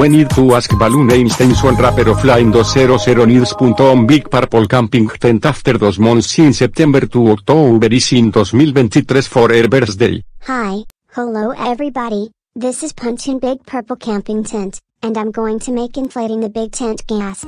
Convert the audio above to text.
We need to ask Balloon Einstein One Rapper of Offline 200 needs.on Big Purple Camping tent after dos months in September to October is in 2023 for her birthday. Hi, hello everybody, this is Punchin Big Purple Camping Tent, and I'm going to make inflating the big tent gas.